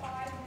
Five